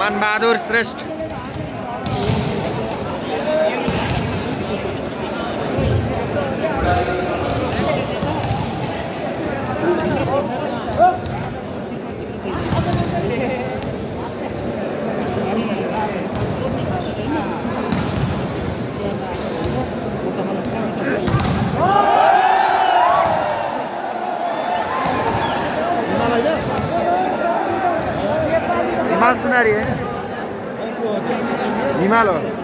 मन बहादुर श्रेष्ठ। Thank सुना ¿eh? Ni malo.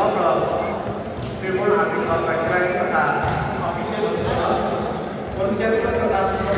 ノープロというものがあるのは、いけないとか、まあ、ビシッとした、コンチェルトとか、